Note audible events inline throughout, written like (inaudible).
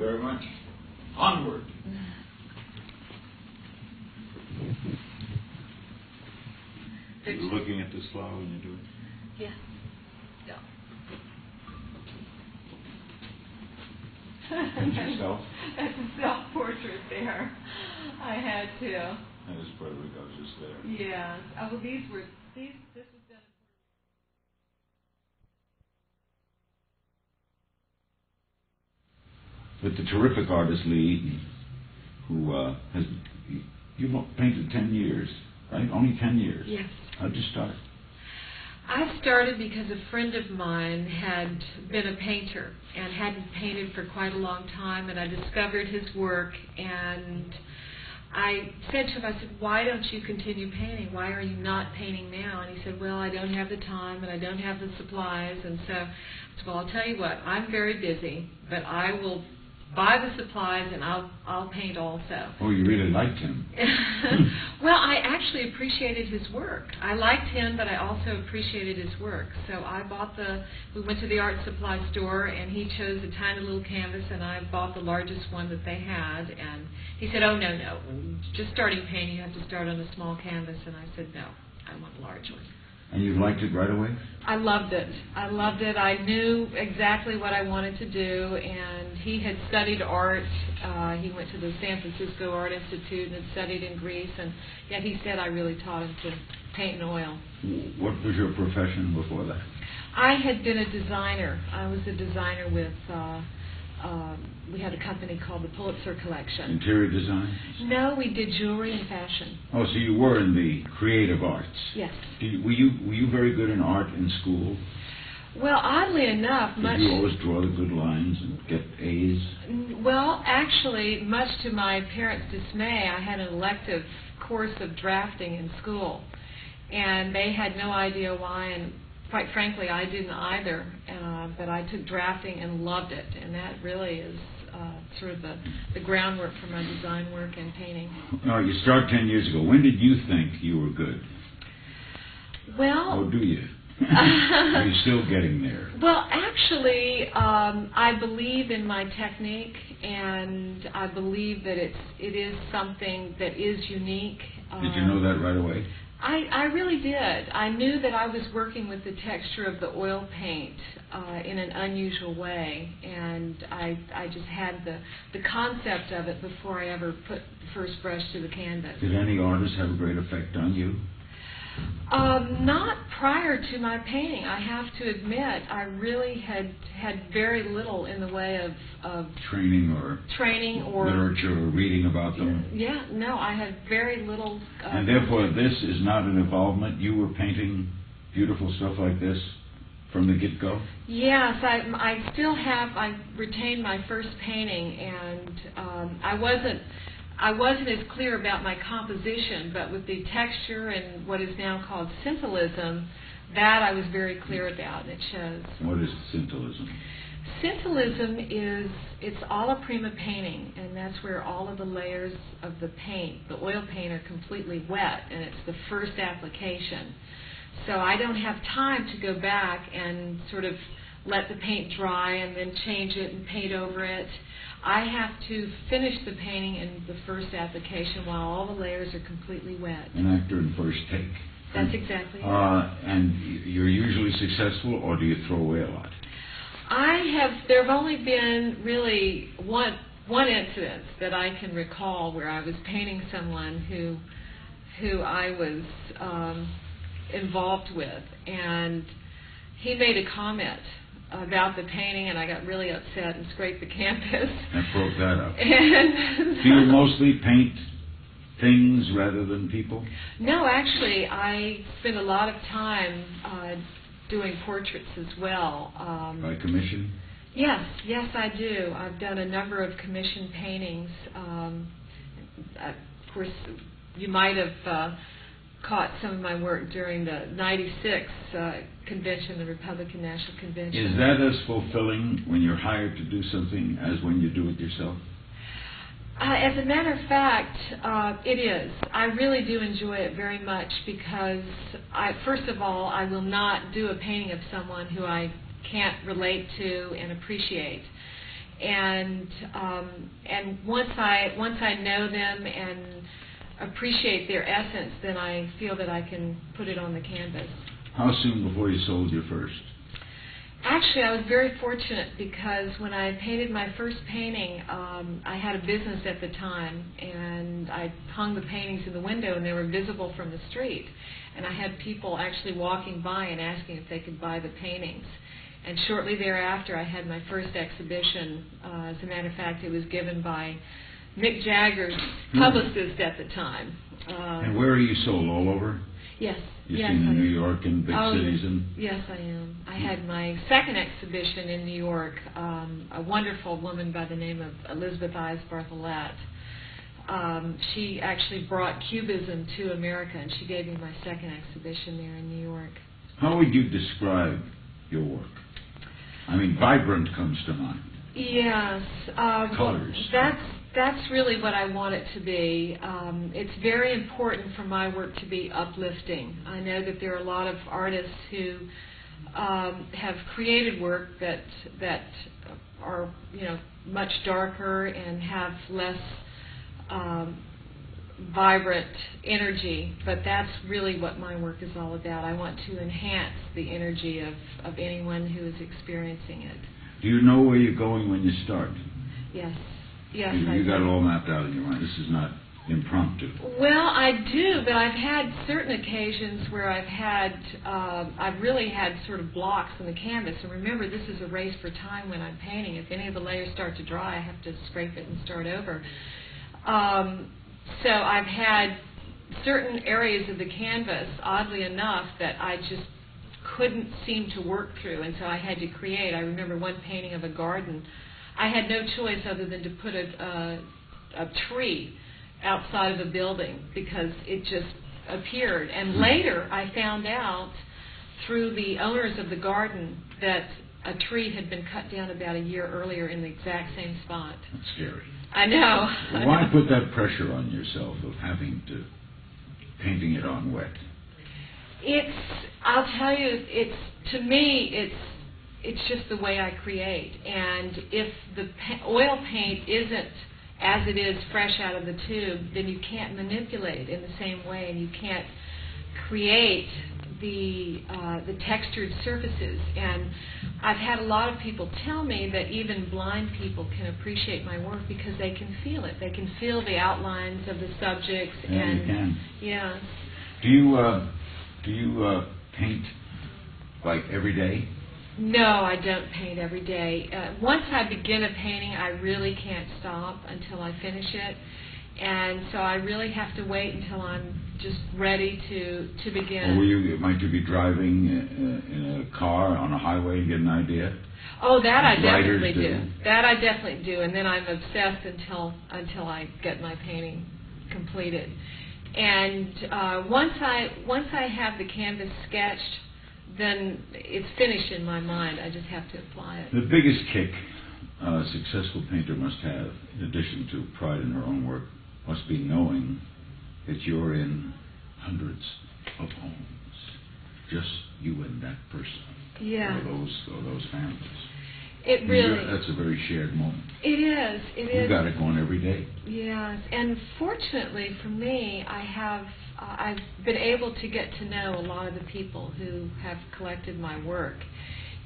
very much. Onward. You're looking at this flower when you do it? Yeah. Yeah. That's yourself? (laughs) That's a self portrait there. I had to. That is Puerto Rico, just there. Yeah. Oh, well, these were these. This was done. With the terrific artist Leith Eaton, who uh, has you painted ten years, right? Only ten years. Yes. How'd you start? I started because a friend of mine had been a painter and hadn't painted for quite a long time, and I discovered his work and. I said to him, I said, why don't you continue painting? Why are you not painting now? And he said, well, I don't have the time and I don't have the supplies. And so I said, well, I'll tell you what, I'm very busy, but I will buy the supplies and I'll I'll paint also. Oh, you really liked him. (laughs) well, I actually appreciated his work. I liked him, but I also appreciated his work. So I bought the. We went to the art supply store, and he chose a tiny little canvas, and I bought the largest one that they had. And he said, "Oh no, no, just starting painting, you have to start on a small canvas." And I said, "No, I want a large one." And you liked it right away? I loved it. I loved it. I knew exactly what I wanted to do, and he had studied art. Uh, he went to the San Francisco Art Institute and had studied in Greece, and yet he said I really taught him to paint in oil. What was your profession before that? I had been a designer. I was a designer with. Uh, um, we had a company called the Pulitzer Collection. Interior design? No, we did jewelry and fashion. Oh, so you were in the creative arts? Yes. You, were you were you very good in art in school? Well, oddly enough, Did much. you always draw the good lines and get A's? Well, actually, much to my parents' dismay, I had an elective course of drafting in school, and they had no idea why. And quite frankly, I didn't either. Uh, but I took drafting and loved it, and that really is uh, sort of the, the groundwork for my design work and painting. No, you started ten years ago. When did you think you were good? Well, or do you? (laughs) Are you still getting there? Well, actually, um, I believe in my technique, and I believe that it's it is something that is unique. Did you know that right away? I, I really did. I knew that I was working with the texture of the oil paint uh, in an unusual way, and I I just had the the concept of it before I ever put the first brush to the canvas. Did any artist have a great effect on you? Um, not prior to my painting. I have to admit, I really had had very little in the way of, of training or training or literature or reading about them. Yeah, no, I had very little. Uh, and therefore, this is not an involvement. You were painting beautiful stuff like this from the get go. Yes, I, I still have. I retained my first painting, and um, I wasn't I wasn't as clear about my composition, but with the texture and what is now called scintillism, that I was very clear about, and it shows. What is scintillism? Scintillism is it's alla prima painting, and that's where all of the layers of the paint, the oil paint, are completely wet, and it's the first application. So I don't have time to go back and sort of let the paint dry and then change it and paint over it. I have to finish the painting in the first application while all the layers are completely wet. An actor in first take. That's exactly uh, it. And you're usually successful, or do you throw away a lot? I have. There have only been really one one incident that I can recall where I was painting someone who who I was um, involved with, and he made a comment about the painting, and I got really upset and scraped the canvas. (laughs) And broke that up. (laughs) And Do you mostly paint things rather than people? No, actually, I spend a lot of time uh, doing portraits as well. Um, By commission? Yes, yes, I do. I've done a number of commission paintings. Um, of course, you might have. Uh, caught some of my work during the 96 uh, convention, the Republican National Convention. Is that as fulfilling when you're hired to do something as when you do it yourself? Uh, as a matter of fact, uh, it is. I really do enjoy it very much because, I, first of all, I will not do a painting of someone who I can't relate to and appreciate. and um, and once I once I know them and appreciate their essence, then I feel that I can put it on the canvas. How soon before you sold your first? Actually, I was very fortunate because when I painted my first painting, um, I had a business at the time, and I hung the paintings in the window, and they were visible from the street. And I had people actually walking by and asking if they could buy the paintings. And shortly thereafter, I had my first exhibition. Uh, as a matter of fact, it was given by Mick Jagger's Hmm. publicist at the time. Um, And where are you sold? All over? yes, You've yes, seen I in New am. York and big Oh, cities and Yes, I am. I had my second exhibition in New York. Um, a wonderful woman by the name of Elizabeth Ives Bartholet. Um, she actually brought Cubism to America, and she gave me my second exhibition there in New York. how would you describe your work? I mean, vibrant comes to mind. Yes, uh, well, Colors. that's that's really what I want it to be. Um, it's very important for my work to be uplifting. I know that there are a lot of artists who um, have created work that that are you know much darker and have less um, vibrant energy. But that's really what my work is all about. I want to enhance the energy of, of anyone who is experiencing it. Do you know where you're going when you start? Yes. Yes, you I you got it all mapped out in your mind. This is not impromptu. Well, I do, but I've had certain occasions where I've had, um, I've really had sort of blocks in the canvas. And remember, this is a race for time when I'm painting. If any of the layers start to dry, I have to scrape it and start over. Um, so I've had certain areas of the canvas, oddly enough, that I just couldn't seem to work through, and so I had to create. I remember one painting of a garden. I had no choice other than to put a, a, a tree outside of a building because it just appeared. And hmm. later, I found out through the owners of the garden that a tree had been cut down about a year earlier in the exact same spot. That's scary. I know. I Why know. put that pressure on yourself of having to painting it on wet? It's. I'll tell you. It's to me. It's. It's just the way I create. And if the oil paint isn't as it is fresh out of the tube, then you can't manipulate it in the same way, and you can't create the uh, the textured surfaces. And I've had a lot of people tell me that even blind people can appreciate my work because they can feel it. They can feel the outlines of the subjects. Yeah, and you can. yeah. Do you uh, do you uh, paint like every day? No, I don't paint every day. Uh, once I begin a painting, I really can't stop until I finish it, and so I really have to wait until I'm just ready to to begin. Or will you might you be driving uh, in a car on a highway and get an idea? Oh, that I definitely do. do. That I definitely do, and then I'm obsessed until until I get my painting completed. And uh, once I once I have the canvas sketched, then it's finished in my mind. I just have to apply it. The biggest kick a successful painter must have, in addition to pride in her own work, must be knowing that you're in hundreds of homes, just you and that person, Yeah, or those or those families. It really that's a very shared moment. it is. It You is. got it going every day. Yes, and fortunately for me, I have uh, I've been able to get to know a lot of the people who have collected my work,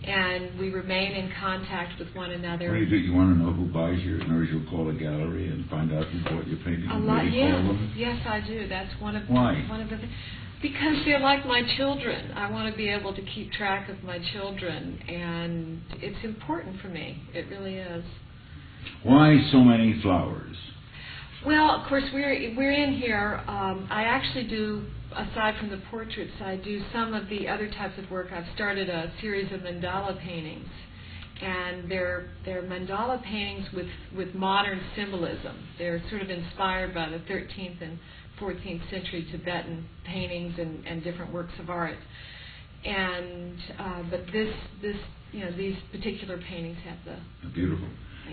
and we remain in contact with one another. What do you do? You want to know who buys your, words, you'll call a gallery and find out who bought your painting. A lot, yes, yes, I do. That's one of Why? one of the because they're like my children. I want to be able to keep track of my children, and it's important for me. It really is. Why so many flowers? Well, of course, we're we're in here. Um, I actually do, aside from the portraits, I do some of the other types of work. I've started a series of mandala paintings, and they're they're mandala paintings with with modern symbolism. They're sort of inspired by the 13th and 14th century Tibetan paintings and, and different works of art. And uh, but this this you know these particular paintings have the Beautiful.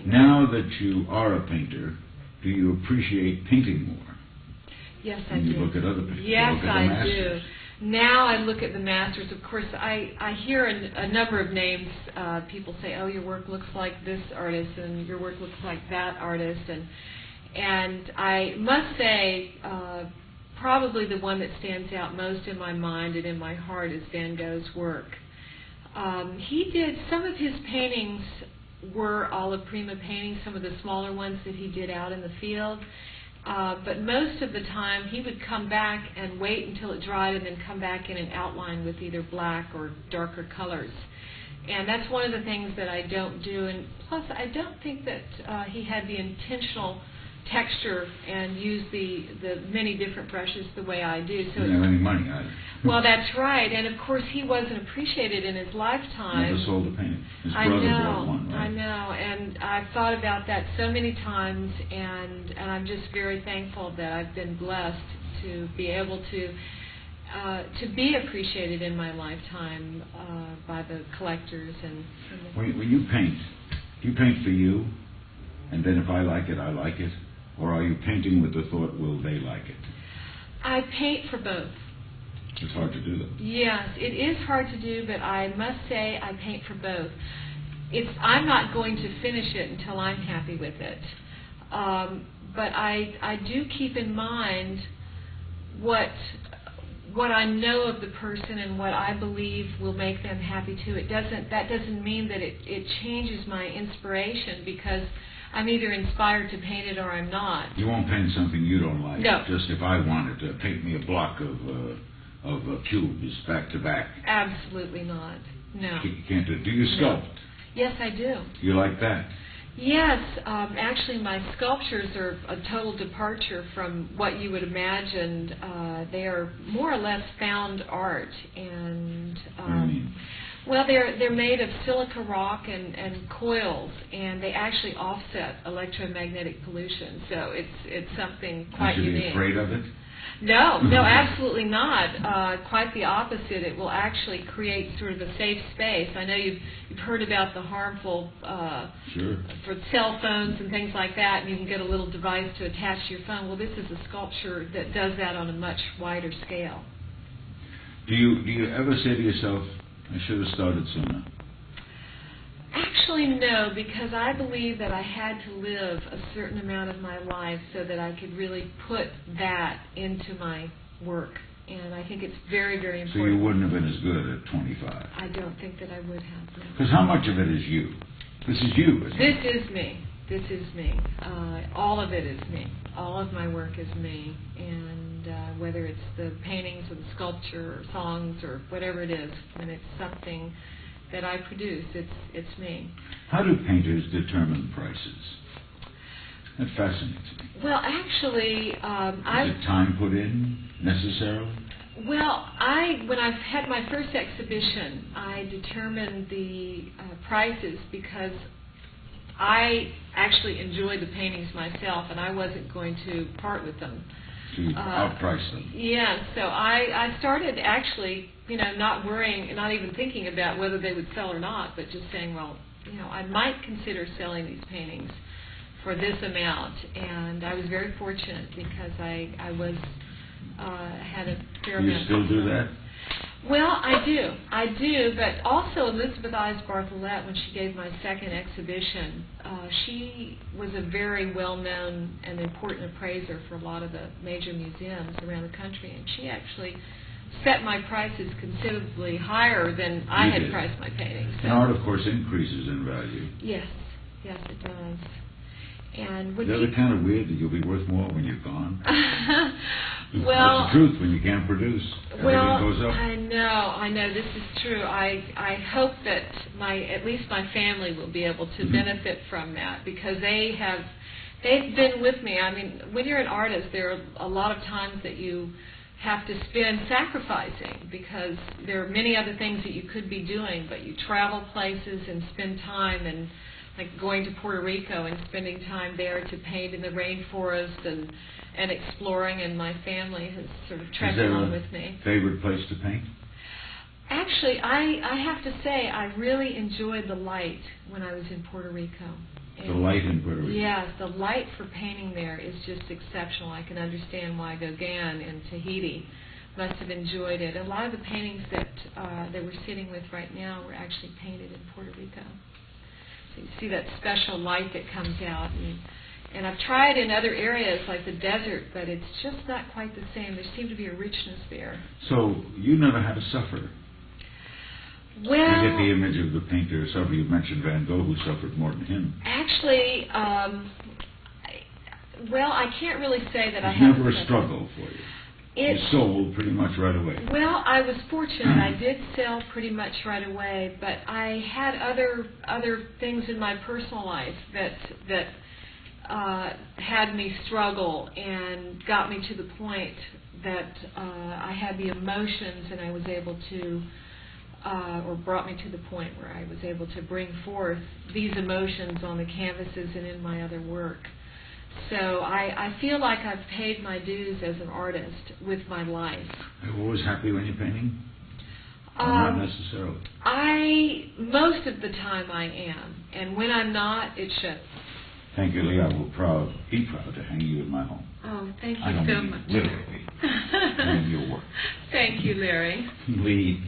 Now that you are a painter, do you appreciate painting more? yes I do. look at other painters, Yes, look at the I do. now I look at the masters. Of course, I I hear a, a number of names. Uh, people say, "Oh, your work looks like this artist, and your work looks like that artist," and and I must say, uh, probably the one that stands out most in my mind and in my heart is Van Gogh's work. Um, he did some of his paintings were alla prima paintings, some of the smaller ones that he did out in the field. Uh, but most of the time, he would come back and wait until it dried and then come back in an outline with either black or darker colors. And that's one of the things that I don't do. And plus, I don't think that uh, he had the intentional texture and use the the many different brushes the way I do. So didn't have any money either. well, that's right, and of course he wasn't appreciated in his lifetime. Never sold a painting. His I brother know, one, right? I know, and I've thought about that so many times, and and I'm just very thankful that I've been blessed to be able to. Uh, to be appreciated in my lifetime uh, by the collectors and, and the when, when you paint, you paint for you, and then if I like it, I like it. Or are you painting with the thought, will they like it? I paint for both. It's hard to do that. Yes, it is hard to do, but I must say I paint for both. It's I'm not going to finish it until I'm happy with it. Um, but I I do keep in mind what what I know of the person and what I believe will make them happy too. It doesn't that doesn't mean that it, it changes my inspiration because I'm either inspired to paint it or I'm not. You won't paint something you don't like. No. Just if I wanted to paint me a block of uh, of uh, cubes back to back. Absolutely not. No. You can't do. Do you sculpt? No. Yes, I do. You like that? Yes, um, actually, my sculptures are a total departure from what you would imagine. Uh, they are more or less found art, and um? Well, they're they're made of silica rock and, and coils, and they actually offset electromagnetic pollution. So it's it's something quite unique. Should be afraid of it? No, no, (laughs) absolutely not. Uh, quite the opposite. It will actually create sort of a safe space. I know you've you've heard about the harmful uh, sure. for cell phones and things like that, and you can get a little device to attach to your phone. Well, this is a sculpture that does that on a much wider scale. Do you do you ever say to yourself, I should have started sooner. Actually, no, because I believe that I had to live a certain amount of my life so that I could really put that into my work. And I think it's very, very important. So you wouldn't have been as good at 25. I don't think that I would have. Because how much of it is you? This is you, isn't this it? is me. This is me. Uh, all of it is me. All of my work is me. And uh, whether it's the paintings or the sculpture or songs or whatever it is, when it's something that I produce, it's it's me. How do painters determine prices? That fascinates me. Well, actually, um, I. Is it time put in necessarily? Well, I when I had my first exhibition, I determined the uh, prices because I actually enjoyed the paintings myself, and I wasn't going to part with them. To uh, outprice them. Yeah, so I I started actually, you know, not worrying, and not even thinking about whether they would sell or not, but just saying, well, you know, I might consider selling these paintings for this amount, and I was very fortunate because I I was uh, had a fair you amount. still do that? Well, I do, I do, but also Elizabeth Ives Bartholet, when she gave my second exhibition, uh, she was a very well-known and important appraiser for a lot of the major museums around the country, and she actually set my prices considerably higher than I You had did. priced my paintings. So. And art, of course, increases in value. Yes, yes, it does. And Is that people- kind of weird that you'll be worth more when you're gone? (laughs) well, That's the truth when you can't produce. Everything Well, goes up. I know, I know this is true. I I hope that my at least my family will be able to Mhm. benefit from that because they have they've been with me. I mean, when you're an artist, there are a lot of times that you have to spend sacrificing because there are many other things that you could be doing, but you travel places and spend time and like going to Puerto Rico and spending time there to paint in the rainforest and and exploring and my family has sort of trekked Is there along a with me. favorite place to paint? Actually, I I have to say I really enjoyed the light when I was in Puerto Rico. The light in Puerto Rico. Yes, the light for painting there is just exceptional. I can understand why Gauguin in Tahiti must have enjoyed it. A lot of the paintings that uh, that we're sitting with right now were actually painted in Puerto Rico. So you see that special light that comes out, and, and I've tried in other areas like the desert, but it's just not quite the same. There seemed to be a richness there. So you never had to suffer Well, to get the image of the painter suffer. You mentioned Van Gogh, who suffered more than him. actually, um, I, well, I can't really say that I have never a struggle for you. It, you sold pretty much right away. Well, I was fortunate. I (clears throat) did sell pretty much right away, but I had other other things in my personal life that that uh, had me struggle and got me to the point that uh, I had the emotions and I was able to, uh, or brought me to the point where I was able to bring forth these emotions on the canvases and in my other work. So I, I feel like I've paid my dues as an artist with my life. Are you always happy when you're painting? Or not Um, necessarily. I most of the time I am, and when I'm not, it shows. Thank you, Leith. I will proud, be proud to hang you in my home. Oh, thank you I don't so mean much. literally. I mean your work. (laughs) Thank you, Larry. Leith